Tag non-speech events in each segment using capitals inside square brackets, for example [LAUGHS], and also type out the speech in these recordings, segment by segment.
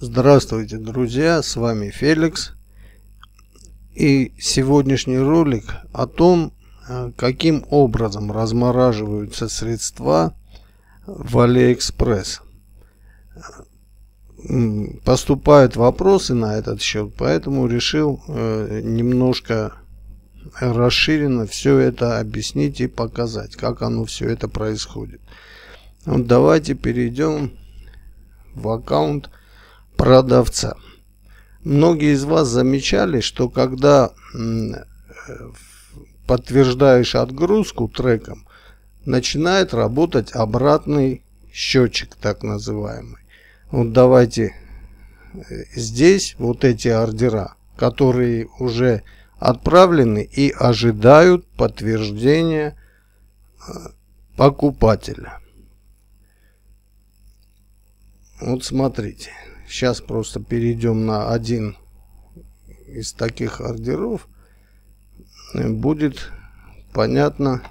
Здравствуйте, друзья, с вами Феликс. И сегодняшний ролик о том, э, каким образом размораживаются средства в Алиэкспресс. Поступают вопросы на этот счет, поэтому решил э, немножко расширенно все это объяснить и показать, как оно все это происходит. Давайте перейдем в аккаунт продавца. Многие из вас замечали, что когда подтверждаешь отгрузку треком, начинает работать обратный счетчик, так называемый. Вот давайте э, здесь вот эти ордера, которые уже отправлены и ожидают подтверждения э, покупателя. Вот смотрите. Сейчас просто перейдем на один из таких ордеров. Будет понятно,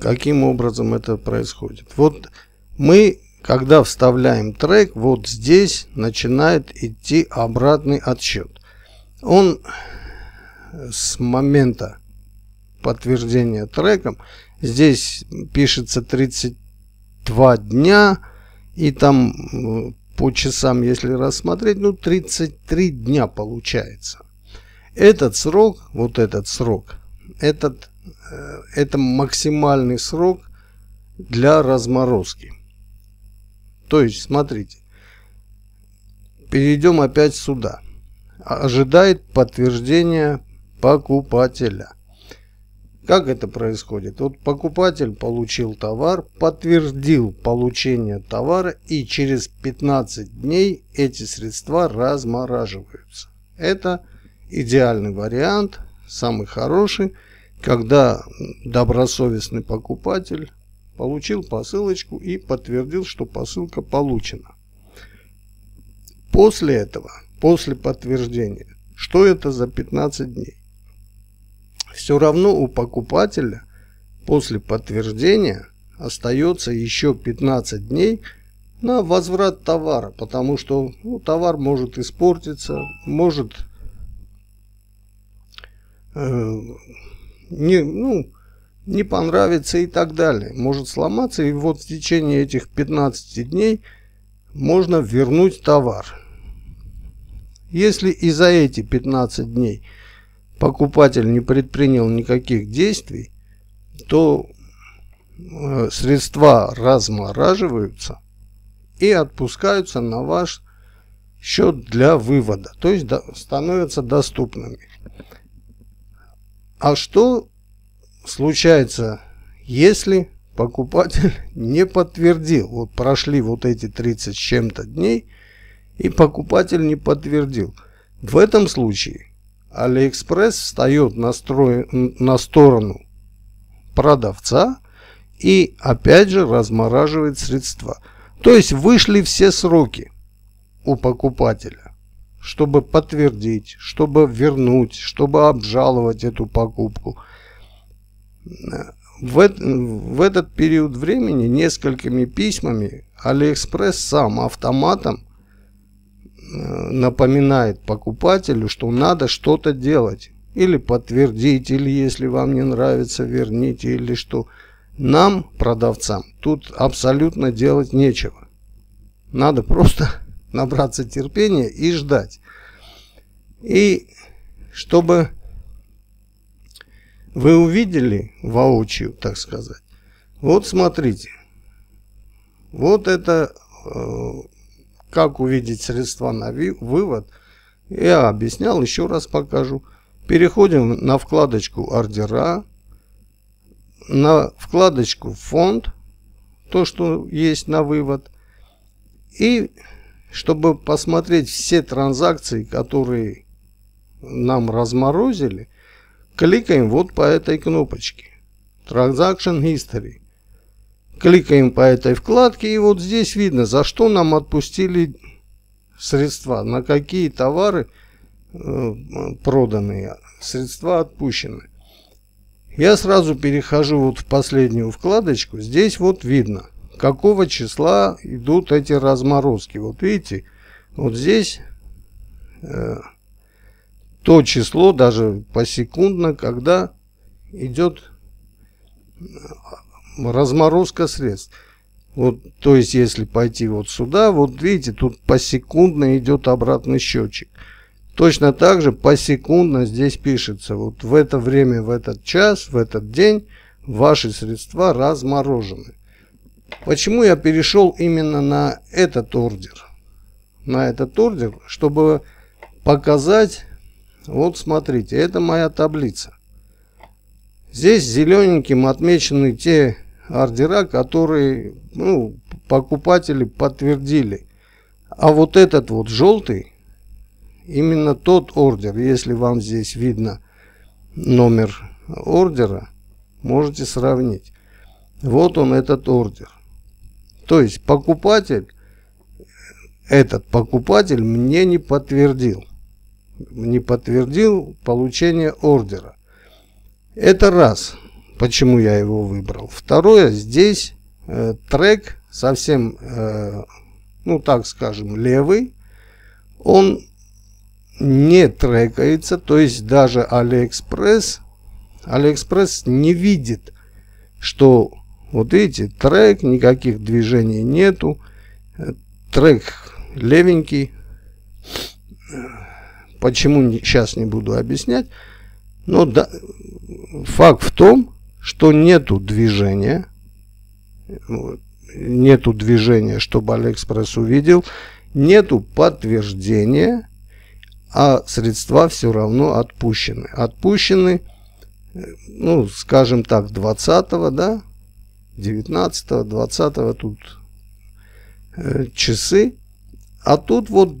каким образом это происходит. Вот мы, когда вставляем трек, вот здесь начинает идти обратный отсчет. Он с момента подтверждения треком, здесь пишется 32 дня, и там э, по часам, если рассмотреть, ну 33 дня получается. Этот срок, вот этот срок, этот, э, это максимальный срок для разморозки. То есть, смотрите, перейдем опять сюда. Ожидает подтверждения покупателя. Как это происходит? Вот покупатель получил товар, подтвердил получение товара и через 15 дней эти средства размораживаются. Это идеальный вариант, самый хороший, когда добросовестный покупатель получил посылочку и подтвердил, что посылка получена. После этого, после подтверждения, что это за 15 дней? Все равно у покупателя после подтверждения остается еще 15 дней на возврат товара, потому что ну, товар может испортиться, может э, не, ну, не понравиться и так далее, может сломаться, и вот в течение этих 15 дней можно вернуть товар. Если и за эти 15 дней – покупатель не предпринял никаких действий, то э, средства размораживаются и отпускаются на ваш счет для вывода, то есть становятся доступными. А что случается, если покупатель [LAUGHS] не подтвердил? Вот прошли вот эти 30 с чем-то дней, и покупатель не подтвердил. В этом случае Алиэкспресс встает на, строй, на сторону продавца и опять же размораживает средства. То есть вышли все сроки у покупателя, чтобы подтвердить, чтобы вернуть, чтобы обжаловать эту покупку. В, в этот период времени несколькими письмами Алиэкспресс сам автоматом напоминает покупателю, что надо что-то делать. Или подтвердить, или если вам не нравится, верните, или что. Нам, продавцам, тут абсолютно делать нечего. Надо просто [LAUGHS] набраться терпения и ждать. И чтобы вы увидели воочию, так сказать. Вот смотрите. Вот это э, как увидеть средства на вывод, я объяснял, еще раз покажу. Переходим на вкладочку ордера, на вкладочку фонд, то, что есть на вывод. И чтобы посмотреть все транзакции, которые нам разморозили, кликаем вот по этой кнопочке. Transaction History. Кликаем по этой вкладке и вот здесь видно, за что нам отпустили средства, на какие товары э, проданные, средства отпущены. Я сразу перехожу вот в последнюю вкладочку. Здесь вот видно какого числа идут эти разморозки. Вот видите, вот здесь э, то число, даже посекундно, когда идет э, разморозка средств. Вот, то есть, если пойти вот сюда, вот видите, тут посекундно идет обратный счетчик. Точно так же посекундно здесь пишется. Вот в это время, в этот час, в этот день ваши средства разморожены. Почему я перешел именно на этот ордер? На этот ордер, чтобы показать, вот смотрите, это моя таблица. Здесь зелененьким отмечены те ордера, которые ну, покупатели подтвердили. А вот этот вот желтый, именно тот ордер, если вам здесь видно номер ордера, можете сравнить. Вот он, этот ордер. То есть покупатель, этот покупатель мне не подтвердил. Не подтвердил получение ордера. Это раз, почему я его выбрал. Второе, здесь э, трек совсем, э, ну так скажем, левый. Он не трекается, то есть даже Алиэкспресс, Алиэкспресс не видит, что вот видите, трек, никаких движений нету. Трек левенький. Почему сейчас не буду объяснять. Но да, факт в том, что нету движения. Нету движения, чтобы Алиэкспресс увидел. Нету подтверждения. А средства все равно отпущены. Отпущены, ну, скажем так, 20 да, 19 20 тут э, часы. А тут вот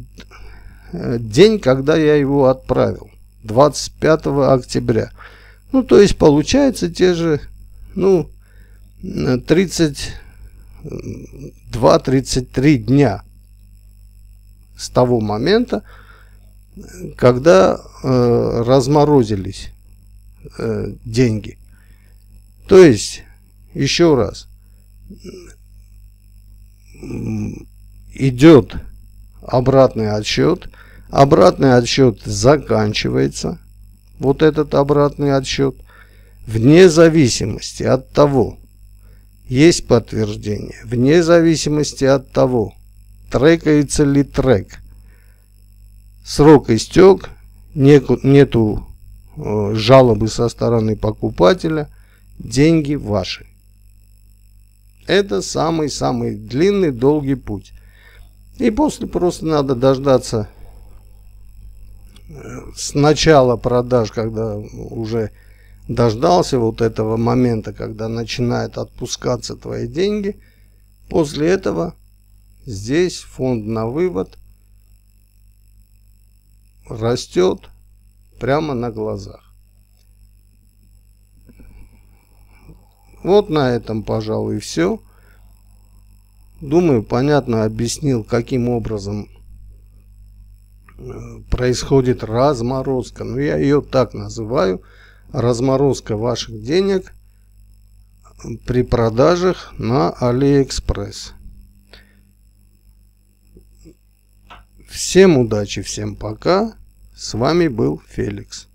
э, день, когда я его отправил. 25 октября. Ну, то есть получается те же, ну, 32-33 дня с того момента, когда э, разморозились э, деньги. То есть еще раз, идет обратный отсчет, обратный отсчет заканчивается, вот этот обратный отсчет, вне зависимости от того, есть подтверждение, вне зависимости от того, трекается ли трек. Срок истек, нету, э, жалобы со стороны покупателя, деньги ваши. Это самый-самый длинный, долгий путь. И после просто надо дождаться с начала продаж, когда уже дождался вот этого момента, когда начинают отпускаться твои деньги. После этого здесь фонд на вывод растет прямо на глазах. Вот на этом, пожалуй, все. Думаю, понятно объяснил, каким образом происходит разморозка. Ну, я ее так называю. Разморозка ваших денег при продажах на Алиэкспресс. Всем удачи, всем пока. С вами был Феликс.